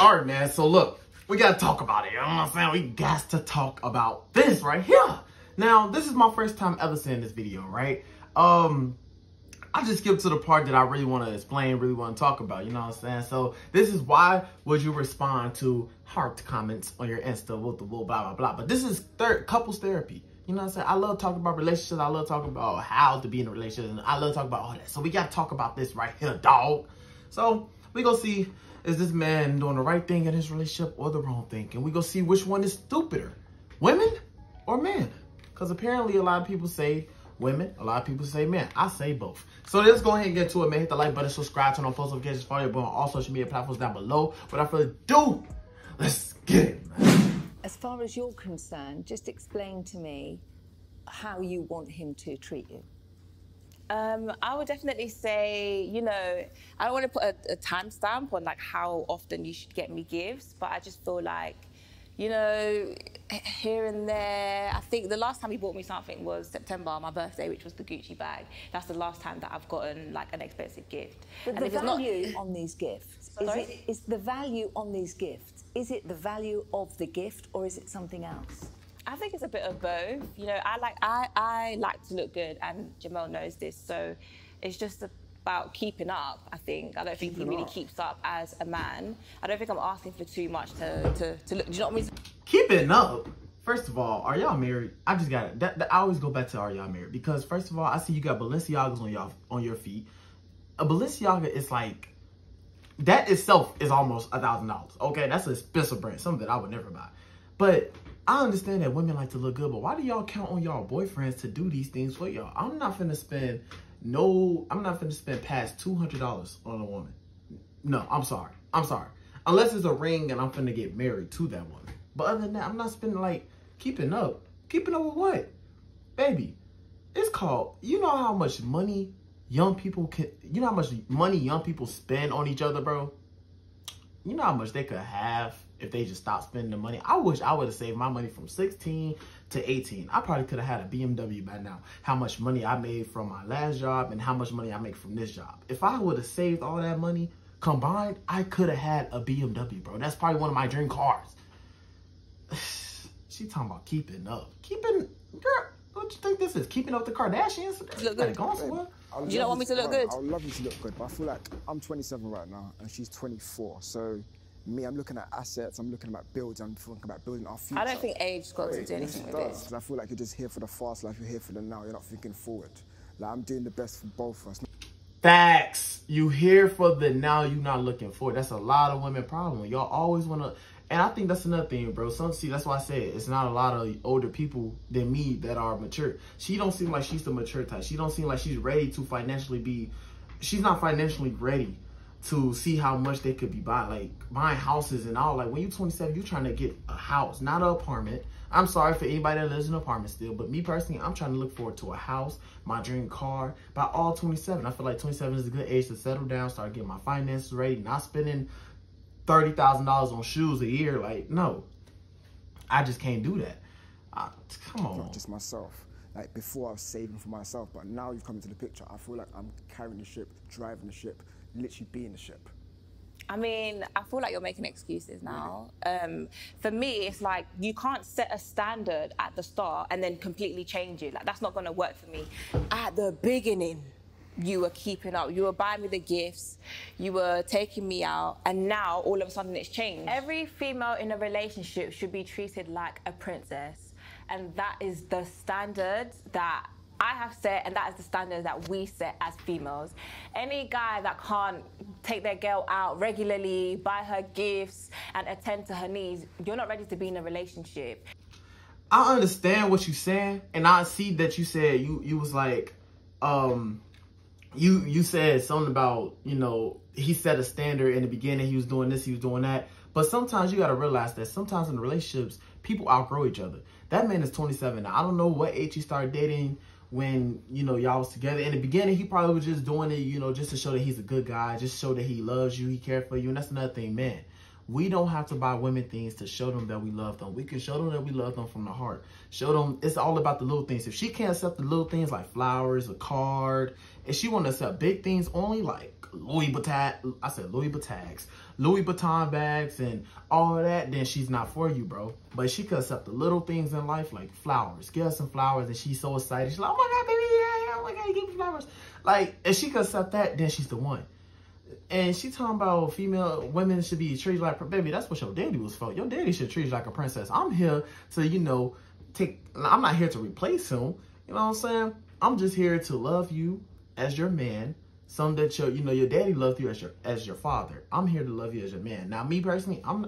All right, man. So look, we gotta talk about it. You know what I'm saying? We got to talk about this right here. Now, this is my first time ever seeing this video, right? Um, I just skip to the part that I really want to explain, really want to talk about. You know what I'm saying? So this is why would you respond to heart comments on your Insta, with the blah blah blah. But this is third couples therapy. You know what I'm saying? I love talking about relationships. I love talking about how to be in a relationship. And I love talking about all that. So we got to talk about this right here, dog. So we go see, is this man doing the right thing in his relationship or the wrong thing? And we go see which one is stupider, women or men? Because apparently a lot of people say women, a lot of people say men. I say both. So let's go ahead and get to it, man. Hit the like button, subscribe, turn on post notifications, follow your boy on all social media platforms down below. Without further ado, let's get it, man as far as you're concerned, just explain to me how you want him to treat you. Um, I would definitely say, you know, I don't want to put a, a timestamp on like how often you should get me gifts, but I just feel like, you know, here and there. I think the last time he bought me something was September, my birthday, which was the Gucci bag. That's the last time that I've gotten like an expensive gift. But and the value not... on these gifts is, it, is the value on these gifts is it the value of the gift or is it something else? I think it's a bit of both. You know, I like I, I like to look good, and Jamel knows this. So it's just about keeping up. I think I don't think keeping he really up. keeps up as a man. I don't think I'm asking for too much to to, to look. Do you know what I mean? Keeping up. First of all, are y'all married? I just got it. That, that, I always go back to are y'all married because first of all, I see you got Balenciagas on y'all on your feet. A Balenciaga is like that itself is almost a thousand dollars. Okay, that's a expensive brand, something that I would never buy. But I understand that women like to look good, but why do y'all count on y'all boyfriends to do these things for y'all? I'm not finna spend no, I'm not finna spend past two hundred dollars on a woman. No, I'm sorry. I'm sorry. Unless it's a ring and I'm finna get married to that woman. But other than that, I'm not spending like keeping up. Keeping up with what? Baby, it's called, you know how much money young people can, you know how much money young people spend on each other, bro? You know how much they could have if they just stopped spending the money. I wish I would have saved my money from 16 to 18. I probably could have had a BMW by now. How much money I made from my last job and how much money I make from this job. If I would have saved all that money combined, I could have had a BMW, bro. That's probably one of my dream cars. she talking about keeping up. Keeping, girl, what you think this is? Keeping up the Kardashians? Good. Going somewhere? Do you not want me to look good? I would love you to look good, but I feel like I'm 27 right now and she's 24. So me, I'm looking at assets, I'm looking at building, I'm thinking about building our future. I don't think age has got to do anything with this. Because I feel like you're just here for the fast life, you're here for the now, you're not thinking forward. Like I'm doing the best for both of us. Facts. You here for the now, you not looking forward. That's a lot of women problem. Y'all always want to and I think that's another thing, bro. Some see that's why I said it's not a lot of older people than me that are mature. She don't seem like she's the mature type. She don't seem like she's ready to financially be. She's not financially ready to see how much they could be buying, like buying houses and all. Like when you're 27, you're trying to get a house, not an apartment. I'm sorry for anybody that lives in an apartment still, but me personally, I'm trying to look forward to a house, my dream car. By all 27, I feel like 27 is a good age to settle down, start getting my finances ready, not spending $30,000 on shoes a year. Like, no, I just can't do that. I, come on. Not just myself. Like before I was saving for myself, but now you've come into the picture. I feel like I'm carrying the ship, driving the ship, literally being the ship. I mean, I feel like you're making excuses now. Um, for me, it's like you can't set a standard at the start and then completely change it. Like that's not going to work for me. At the beginning, you were keeping up. You were buying me the gifts, you were taking me out, and now all of a sudden it's changed. Every female in a relationship should be treated like a princess, and that is the standard that I have set, and that is the standard that we set as females. Any guy that can't take their girl out regularly, buy her gifts, and attend to her needs, you're not ready to be in a relationship. I understand what you're saying, and I see that you said you you was like, um, you you said something about you know he set a standard in the beginning he was doing this he was doing that but sometimes you got to realize that sometimes in relationships people outgrow each other that man is 27 now i don't know what age he started dating when you know y'all was together in the beginning he probably was just doing it you know just to show that he's a good guy just show that he loves you he cares for you and that's another thing man we don't have to buy women things to show them that we love them. We can show them that we love them from the heart. Show them it's all about the little things. If she can't accept the little things like flowers, a card, if she want to accept big things only like Louis Vuitton, I said Louis Vuittons, Louis Vuitton bags and all that, then she's not for you, bro. But she could accept the little things in life like flowers. Get her some flowers and she's so excited. She's like, oh my God, baby, yeah, yeah, oh my God, give me flowers. Like, if she could accept that, then she's the one. And she talking about female women should be treated like baby. That's what your daddy was for. Your daddy should treat you like a princess. I'm here to you know take. I'm not here to replace him. You know what I'm saying? I'm just here to love you as your man. Some that your you know your daddy loved you as your as your father. I'm here to love you as your man. Now me personally, I'm.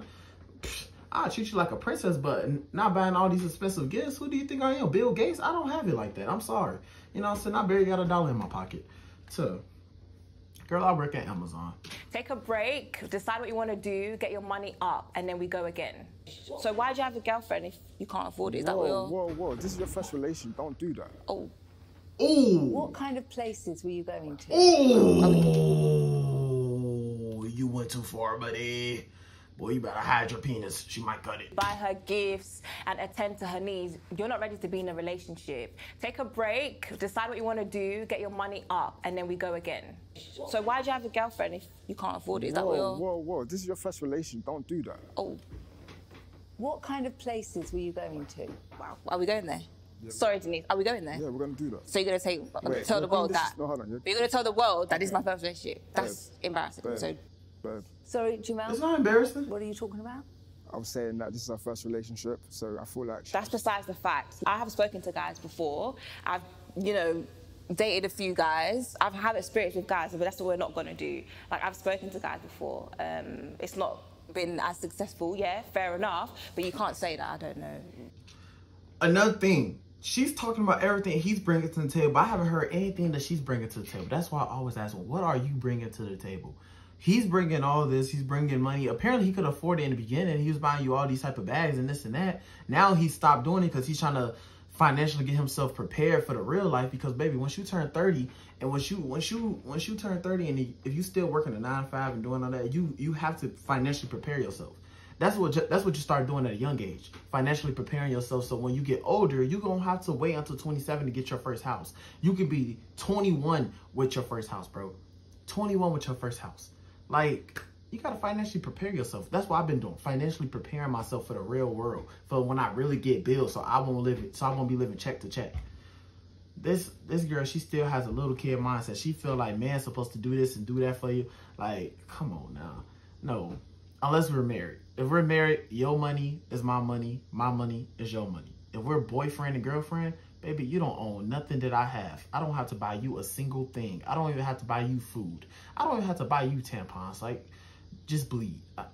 I treat you like a princess, but not buying all these expensive gifts. Who do you think I am? Bill Gates? I don't have it like that. I'm sorry. You know I'm saying? I barely got a dollar in my pocket. So Girl, I work at Amazon. Take a break, decide what you want to do, get your money up, and then we go again. So why'd you have a girlfriend if you can't afford it? Is whoa, that what you're... whoa, whoa! This is your first relation. Don't do that. Oh. Ooh. What kind of places were you going to? Ooh. You went too far, buddy. Boy, you better hide your penis. She might cut it. Buy her gifts and attend to her needs. You're not ready to be in a relationship. Take a break, decide what you want to do, get your money up, and then we go again. So why'd you have a girlfriend if you can't afford it? Is whoa, that what whoa, whoa! This is your first relation. Don't do that. Oh, What kind of places were you going to? wow. Are we going there? Sorry, Denise. Are we going there? Yeah, we're gonna do that. So you're gonna take, Wait, tell the world this is- that. no, hold on, you're- You're gonna tell the world that this is my first relationship. That's embarrassing. Babe, So babe, Sorry, Jamal. It's not embarrassing. What are you talking about? I was saying that this is our first relationship, so I feel like that's besides the fact. I have spoken to guys before. I've, you know, dated a few guys. I've had experience with guys, but that's what we're not gonna do. Like I've spoken to guys before. Um, it's not been as successful. Yeah, fair enough. But you can't say that. I don't know. Another thing, she's talking about everything he's bringing to the table. I haven't heard anything that she's bringing to the table. That's why I always ask him, what are you bringing to the table? He's bringing all this. He's bringing money. Apparently, he could afford it in the beginning. He was buying you all these type of bags and this and that. Now he stopped doing it because he's trying to financially get himself prepared for the real life. Because baby, once you turn thirty, and once you once you once you turn thirty, and if you still working a nine five and doing all that, you you have to financially prepare yourself. That's what that's what you start doing at a young age, financially preparing yourself. So when you get older, you're gonna have to wait until 27 to get your first house. You could be 21 with your first house, bro. 21 with your first house. Like you gotta financially prepare yourself. That's what I've been doing, financially preparing myself for the real world, for when I really get bills, so I won't live it, so I won't be living check to check. This this girl, she still has a little kid mindset. She feel like man's supposed to do this and do that for you. Like, come on now, no. Unless we're married. If we're married, your money is my money, my money is your money. If we're boyfriend and girlfriend, baby, you don't own nothing that I have. I don't have to buy you a single thing. I don't even have to buy you food. I don't even have to buy you tampons. Like, just bleed. I,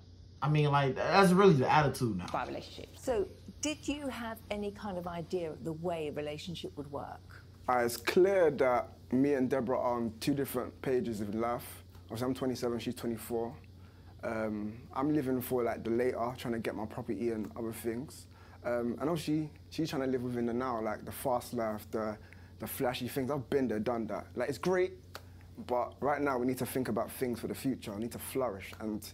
I mean, like, that's really the attitude now. About relationships. So, did you have any kind of idea of the way a relationship would work? Uh, it's clear that me and Deborah are on two different pages of life. Obviously, I'm 27, she's 24. Um, I'm living for like the later, trying to get my property and other things. Um, and obviously, she's trying to live within the now, like the fast life, the, the flashy things. I've been there, done that. Like, it's great, but right now we need to think about things for the future. I need to flourish. And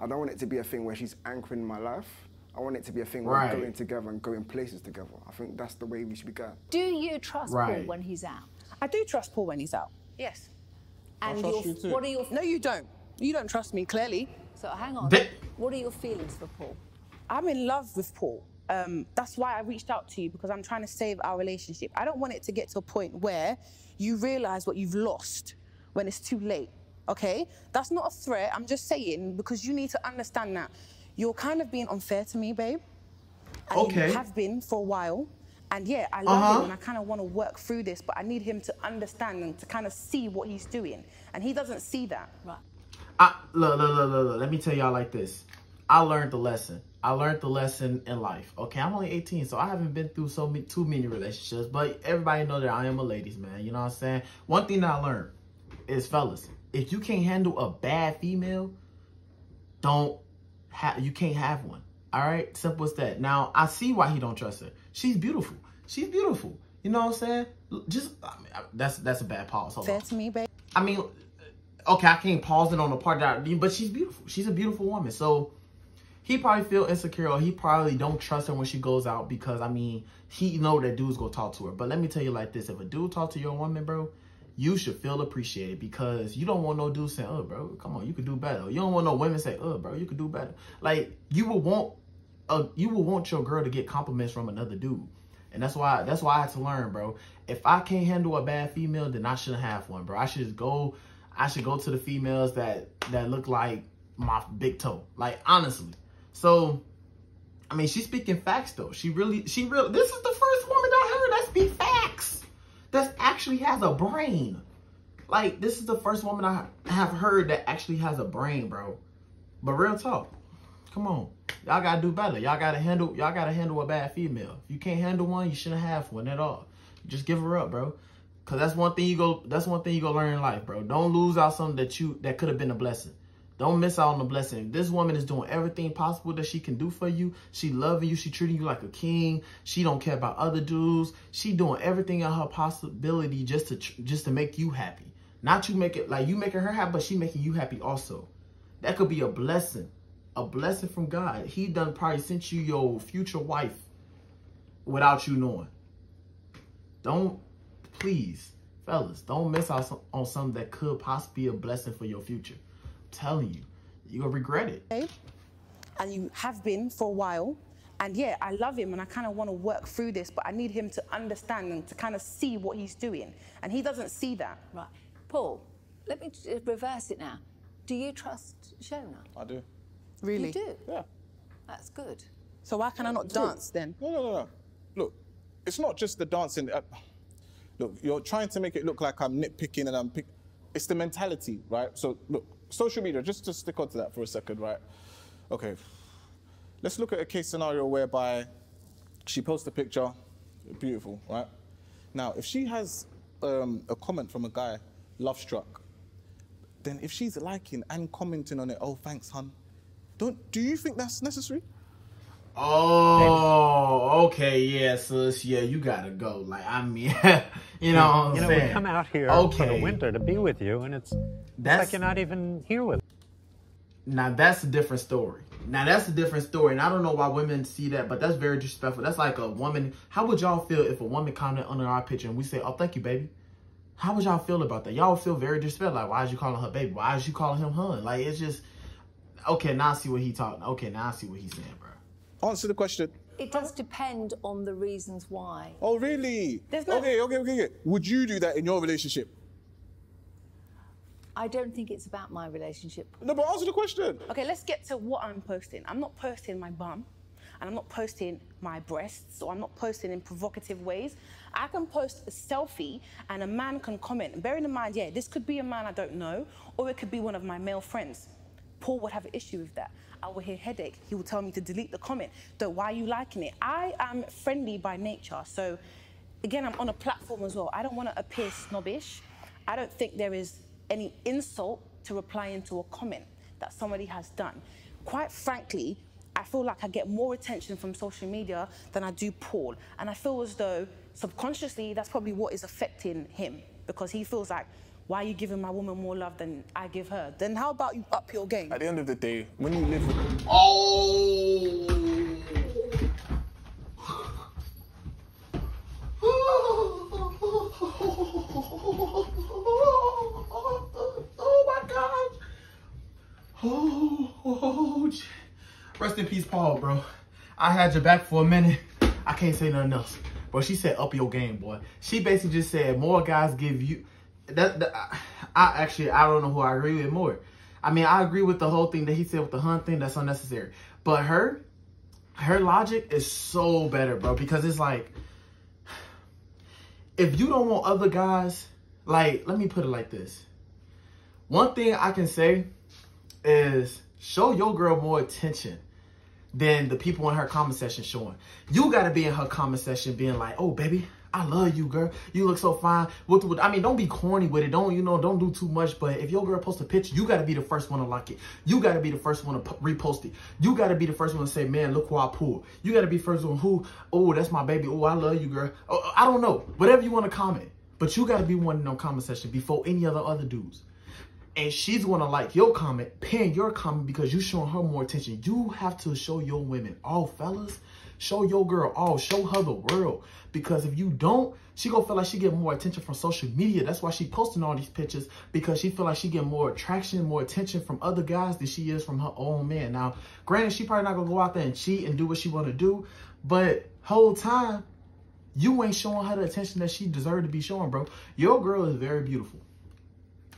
I don't want it to be a thing where she's anchoring my life. I want it to be a thing where Right. we're going together and going places together. I think that's the way we should be going. Do you trust Paul when he's out? I do trust Paul when he's out. Yes. And trust your- you too. what are your No, you don't. You don't trust me, clearly. So hang on? That- What are your feelings for Paul? I'm in love with Paul. Um, that's why I reached out to you because I'm trying to save our relationship. I don't want it to get to a point where you realize what you've lost when it's too late. Okay? That's not a threat. I'm just saying because you need to understand that you're kind of being unfair to me, babe. And Okay. You have been for a while. And yeah, I love Uh-huh. him and I kind of want to work through this, but I need him to understand and to kind of see what he's doing. And he doesn't see that. Right. I look, look, look, look, look. Let me tell y'all like this. I learned the lesson. I learned the lesson in life. Okay, I'm only 18, so I haven't been through so many, too many relationships. But everybody know that I am a ladies man. You know what I'm saying? One thing that I learned is, fellas, if you can't handle a bad female, don't have. You can't have one. All right, simple as that. Now I see why he don't trust her. She's beautiful. She's beautiful. You know what I'm saying? Just I mean, that's that's a bad pause. Hold Fair on. me, babe. I mean, okay, I can't pause it on the part that, I, but she's beautiful. She's a beautiful woman. So he probably feel insecure or he probably don't trust her when she goes out because I mean, he know that dude's gonna talk to her. But let me tell you like this: if a dude talk to your woman, bro, you should feel appreciated because you don't want no dude saying, oh, bro, come on, you could do better. You don't want no women say, oh, bro, you could do better. Like, you will want, uh, you will want your girl to get compliments from another dude. And that's why, that's why I had to learn, bro. If I can't handle a bad female, then I shouldn't have one, bro. I should just go, I should go to the females that, that look like my big toe. Like, honestly. So, I mean, she's speaking facts, though. She really, she really, this is the first woman I heard that speak facts that actually has a brain. Like, this is the first woman I have heard that actually has a brain, bro. But real talk, come on. Y'all gotta do better. Y'all gotta handle, y'all gotta handle a bad female. If you can't handle one, you shouldn't have one at all. Just give her up, bro. Cause that's one thing you go, that's one thing you go learn in life, bro. Don't lose out something that you, that could have been a blessing. Don't miss out on the blessing. This woman is doing everything possible that she can do for you. She loving you. She treating you like a king. She don't care about other dudes. She doing everything in her possibility just to just to make you happy. Not you make it like you making her happy, but she making you happy also. That could be a blessing. A blessing from God. He done probably sent you your future wife without you knowing. Don't, please, fellas, don't miss out on something that could possibly be a blessing for your future I'm telling you, you're going to regret it. Okay. And you have been for a while. And yeah, I love him and I kind of want to work through this, but I need him to understand and to kind of see what he's doing. And he doesn't see that. Right. Paul, let me reverse it now. Do you trust Shona? I do. Really? You do? Yeah. That's good. So why can I not dance then? No, no, no, no. Look, it's not just the dancing. Uh, Look, you're trying to make it look like I'm nitpicking and I'm pick. It's the mentality, right? So look, social media, just to stick on to that for a second, right? Okay, let's look at a case scenario whereby she posts a picture, beautiful, right? Now, if she has um, a comment from a guy, love struck, then if she's liking and commenting on it, oh, thanks, hun, don't, do you think that's necessary? Oh, okay, yeah, sis, yeah, you gotta go. Like, I mean, you know, what I'm you know, saying? we come out here okay. for the winter to be with you, and it's, it's like you're not even here with. Now that's a different story. Now that's a different story, and I don't know why women see that, but that's very disrespectful. That's like a woman. How would y'all feel if a woman commented under our picture and we say, "Oh, thank you, baby"? How would y'all feel about that? Y'all feel very disrespectful. Like, why is you calling her baby? Why is you calling him hun? Like, it's just okay. Now I see what he talking. Okay, now I see what he's saying, bro. Answer the question. It does depend on the reasons why. Oh, really? There's no- Okay, okay, okay, okay. Would you do that in your relationship? I don't think it's about my relationship. No, but answer the question. Okay, let's get to what I'm posting. I'm not posting my bum, and I'm not posting my breasts, or I'm not posting in provocative ways. I can post a selfie, and a man can comment. Bearing in mind, yeah, this could be a man I don't know, or it could be one of my male friends. Paul would have an issue with that. I will hear headache. He will tell me to delete the comment. So why are you liking it? I am friendly by nature. So again, I'm on a platform as well. I don't want to appear snobbish. I don't think there is any insult to replying to a comment that somebody has done. Quite frankly, I feel like I get more attention from social media than I do Paul. And I feel as though subconsciously that's probably what is affecting him because he feels like, why are you giving my woman more love than I give her? Then how about you up your game? At the end of the day, when you live with Oh. Oh my God. Oh, oh, rest in peace, Paul, bro. I had your back for a minute. I can't say nothing else. But she said, up your game, boy. She basically just said, more guys give you. That, that I, actually, I don't know who I agree with more. I mean, I agree with the whole thing that he said with the hunt thing. That's unnecessary. But her, her logic is so better, bro. Because it's like, if you don't want other guys, like, let me put it like this. One thing I can say is show your girl more attention than the people in her comment section showing. You gotta be in her comment section being like, oh baby, I love you, girl. You look so fine. What, what, I mean, don't be corny with it. Don't, you know, don't do too much. But if your girl posts a picture, you got to be the first one to like it. You got to be the first one to repost it. You got to be the first one to say, man, look who I pulled. You got to be first one who, oh, that's my baby. Oh, I love you, girl. Oh, I don't know. Whatever you want to comment. But you got to be one in the comment section before any other other dudes. and she's gonna like your comment, pin your comment because you showing her more attention. You have to show your women, all fellas, show your girl all, show her the world. Because if you don't, she gonna feel like she get more attention from social media. That's why she posting all these pictures because she feel like she get more attraction, more attention from other guys than she is from her own man. Now, granted, she probably not gonna go out there and cheat and do what she wanna do, but whole time, you ain't showing her the attention that she deserved to be showing, bro. Your girl is very beautiful.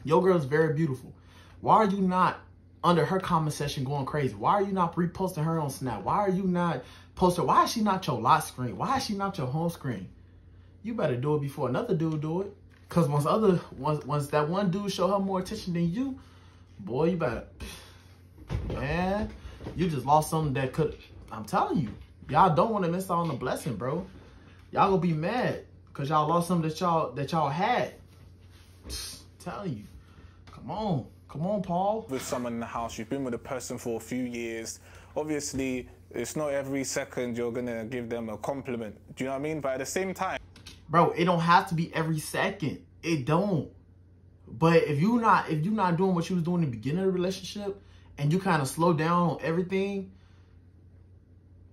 Your girl is very beautiful. Why are you not under her comment section going crazy? Why are you not reposting her on Snap? Why are you not posting? Why is she not your lock screen? Why is she not your home screen? You better do it before another dude do it. Cause once other once once that one dude show her more attention than you, boy, you better man, you just lost something that could I'm telling you, y'all don't want to miss out on the blessing, bro. Y'all gonna be mad because y'all lost something that y'all that y'all had. telling you. Come on. Come on, Paul. With someone in the house, you've been with a person for a few years. Obviously, it's not every second you're gonna give them a compliment. Do you know what I mean? But at the same time, bro, it don't have to be every second. It don't. But if you not if you not doing what you was doing in the beginning of the relationship, and you kind of slow down on everything,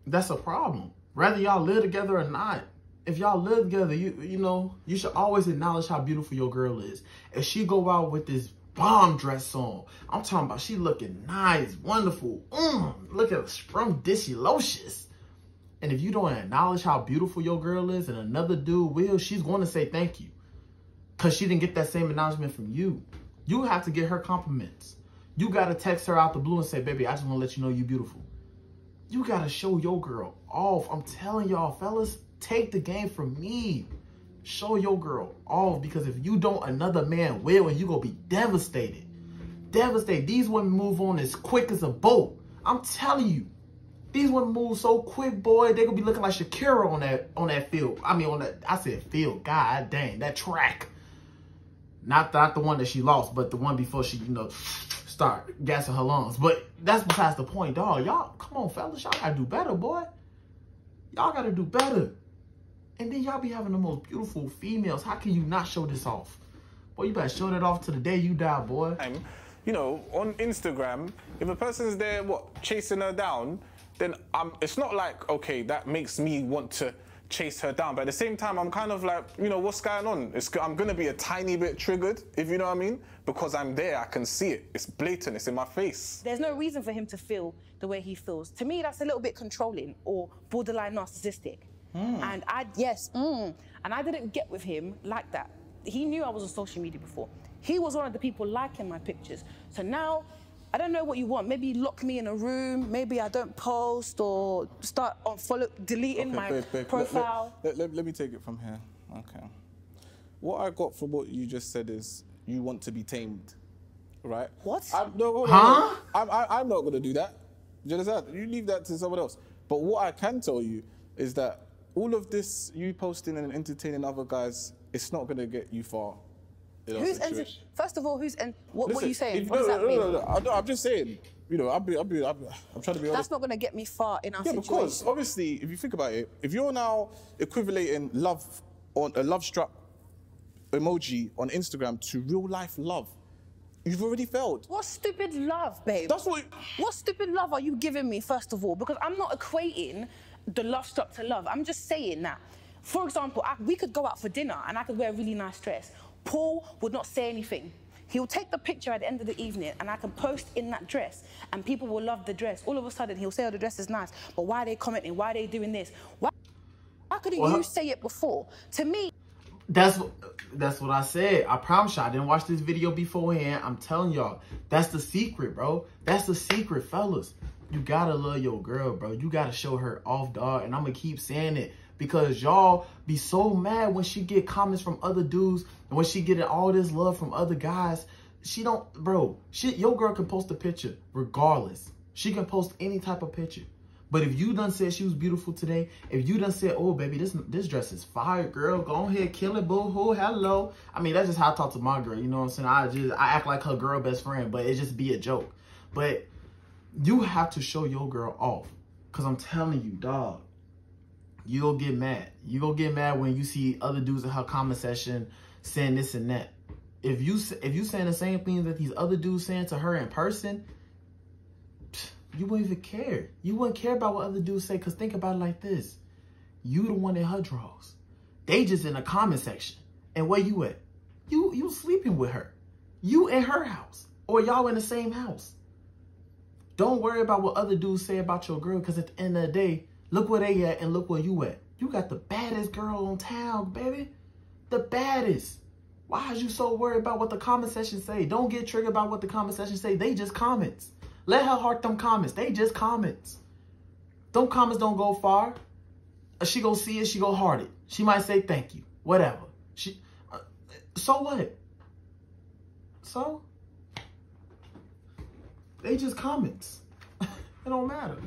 that's a problem. Whether y'all live together or not, if y'all live together, you you know, you should always acknowledge how beautiful your girl is. If she go out with this bomb dress on, I'm talking about she looking nice, wonderful. Mm, look at her, scrumdiddlyocious. And if you don't acknowledge how beautiful your girl is and another dude will, she's going to say thank you. Because she didn't get that same acknowledgement from you. You have to get her compliments. You got to text her out the blue and say, baby, I just want to let you know you beautiful. You got to show your girl off. I'm telling y'all, fellas, Take the game from me. Show your girl off because if you don't, another man will and you to be devastated. Devastated. These women move on as quick as a boat. I'm telling you. These women move so quick, boy. They gonna be looking like Shakira on that on that field. I mean, on that I said field. God dang, that track. Not not the one that she lost, but the one before she, you know, start gassing her lungs. But that's besides the point, dog. Y'all, come on, fellas, y'all gotta do better, boy. Y'all gotta do better. And then y'all be having the most beautiful females. How can you not show this off? Boy, you better show that off to the day you die, boy. You know, on Instagram, if a person's there, what, chasing her down, then um, it's not like, okay, that makes me want to chase her down. But at the same time, I'm kind of like, you know, what's going on? It's, I'm going to be a tiny bit triggered, if you know what I mean, because I'm there. I can see it. It's blatant. It's in my face. There's no reason for him to feel the way he feels. To me, that's a little bit controlling or borderline narcissistic. Mm. And I, yes, mm, and I didn't get with him like that. He knew I was on social media before. He was one of the people liking my pictures. So now, I don't know what you want. Maybe lock me in a room. Maybe I don't post or start on follow, deleting okay, my babe, babe, profile. Let, let, let, let me take it from here. Okay. What I got from what you just said is you want to be tamed, right? What? I'm, no, huh? I'm, I, am not going to do that. You understand? You leave that to someone else. But what I can tell you is that all of this, you posting and entertaining other guys, it's not going to get you far. Who's enter- First of all, who's and what, Listen, what are you saying? If, what no, does that no, no, no, no, I'm just saying. You know, I'm, be, I'm, be, I'm, I'm trying to be. Honest. That's not going to get me far in our yeah, situation. because obviously, if you think about it, if you're now equating love on a love struck emoji on Instagram to real life love, You've already failed. What stupid love, babe? That's what. What stupid love are you giving me, first of all? Because I'm not equating the love struck to love. I'm just saying that. For example, I, we could go out for dinner and I could wear a really nice dress. Paul would not say anything. He'll take the picture at the end of the evening and I can post in that dress and people will love the dress. All of a sudden, he'll say, oh, the dress is nice, but why are they commenting? Why are they doing this? Why, why couldn't well, you say it before? To me... That's that's what I said. I promise you, I didn't watch this video beforehand. I'm telling y'all, that's the secret, bro. That's the secret, fellas. You gotta love your girl, bro. You gotta show her off, dog. And I'm gonna keep saying it because y'all be so mad when she get comments from other dudes and when she getting all this love from other guys. She don't, bro, she, your girl can post a picture regardless. She can post any type of picture. But if you done said she was beautiful today, if you done said, oh, baby, this this dress is fire, girl, go ahead, kill it, boo-hoo, hello. I mean, that's just how I talk to my girl, you know what I'm saying? I just, I act like her girl best friend, but it just be a joke. But you have to show your girl off. Because I'm telling you, dog, you'll get mad. You go get mad when you see other dudes in her comment section saying this and that. if you if you saying the same things that these other dudes saying to her in person, you wouldn't even care. You wouldn't care about what other dudes say. Cause think about it like this: you the one in her drawers. They just in the comment section. And where you at? You you sleeping with her. You in her house. Or y'all in the same house. Don't worry about what other dudes say about your girl. Cause at the end of the day, look where they at and look where you at. You got the baddest girl on town, baby. The baddest. Why is you so worried about what the comment section say? Don't get triggered about what the comment section say. They just comments. Let her heart them comments. They just comments. Them comments don't go far. She go see it. She go heart it. She might say thank you. Whatever. She. Uh, so what? So. They just comments. it don't matter.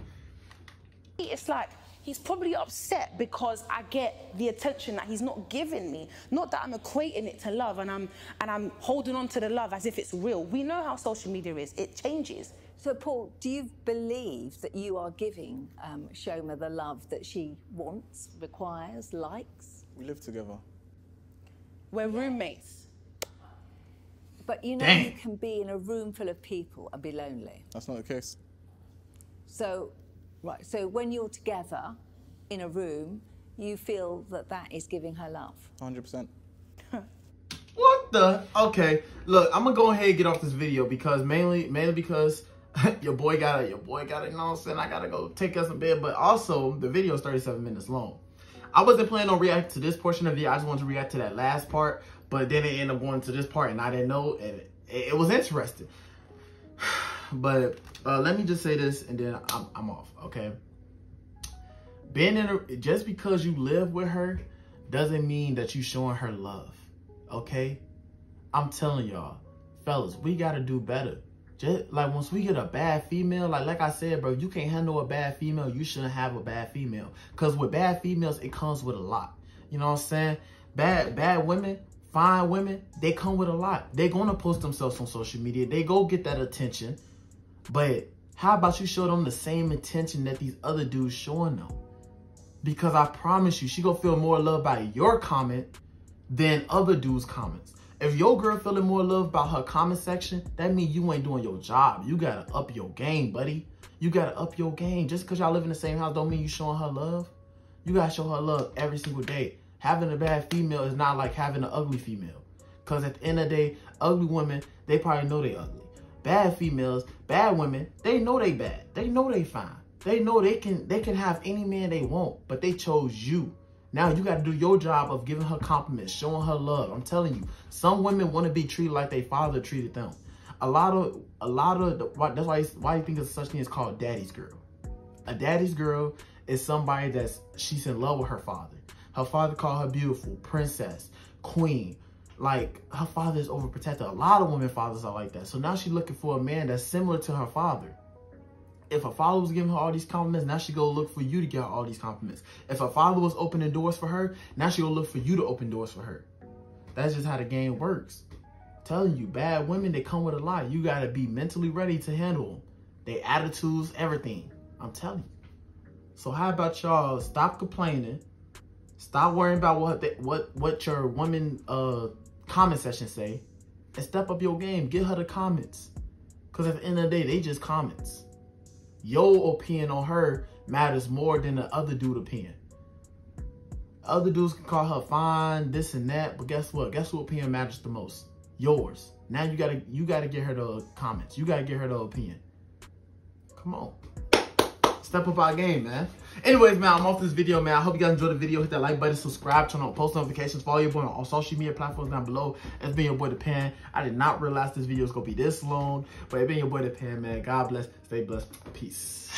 It's like he's probably upset because I get the attention that he's not giving me. Not that I'm equating it to love and I'm and I'm holding on to the love as if it's real. We know how social media is. It changes. So, Paul, do you believe that you are giving um, Shoma the love that she wants, requires, likes? We live together. We're roommates. But you know, Dang. you can be in a room full of people and be lonely. That's not the case. So, right, so when you're together in a room, you feel that that is giving her love? 100%. what the? Okay, look, I'm gonna go ahead and get off this video because mainly, mainly because your boy gotta, your boy gotta, you know what I'm saying? I gotta go take us some bed. But also, the video is 37 minutes long. I wasn't planning on reacting to this portion of the video. I just wanted to react to that last part. But then it ended up going to this part and I didn't know. And it, it was interesting. But uh, let me just say this and then I'm, I'm off, okay? Being in a, just because you live with her doesn't mean that you showing her love, okay? I'm telling y'all, fellas, we got to do better. Just like once we get a bad female, like like I said, bro, you can't handle a bad female. You shouldn't have a bad female. Cause with bad females, it comes with a lot. You know what I'm saying? Bad bad women, fine women, they come with a lot. They're gonna post themselves on social media. They go get that attention. But how about you show them the same attention that these other dudes showing them? Because I promise you, she gonna feel more loved by your comment than other dudes' comments. If your girl feeling more love about her comment section, that means you ain't doing your job. You gotta up your game, buddy. You gotta up your game. Just because y'all live in the same house don't mean you showing her love. You gotta show her love every single day. Having a bad female is not like having an ugly female. Because at the end of the day, ugly women, they probably know they ugly. Bad females, bad women, they know they bad. They know they fine. They know they can they can have any man they want, but they chose you. Now you got to do your job of giving her compliments, showing her love. I'm telling you, some women want to be treated like their father treated them. A lot of, a lot of, that's why, why you think there's such thing as called daddy's girl. A daddy's girl is somebody that's, she's in love with her father. Her father called her beautiful, princess, queen. Like, her father is overprotected. A lot of women fathers are like that. So now she's looking for a man that's similar to her father. If her father was giving her all these compliments, now she go look for you to get her all these compliments. If her father was opening doors for her, now she go look for you to open doors for her. That's just how the game works. Telling you, bad women, they come with a lot. You got to be mentally ready to handle them. Their attitudes, everything. I'm telling you. So how about y'all stop complaining. Stop worrying about what what what your woman uh comment section say. And step up your game. Get her the comments. Because at the end of the day, they just comments your opinion on her matters more than the other dude opinion. Other dudes can call her fine, this and that, but guess what? Guess what opinion matters the most? Yours. Now you gotta you gotta get her the comments. You gotta get her the opinion. Come on. Step up our game, man. Anyways, man, I'm off this video, man. I hope you guys enjoyed the video. Hit that like button, subscribe, turn on post notifications, follow your boy on all social media platforms down below. It's been your boy, Depend. I did not realize this video was going to be this long, but it's been your boy, Depend, man. God bless. Stay blessed. Peace.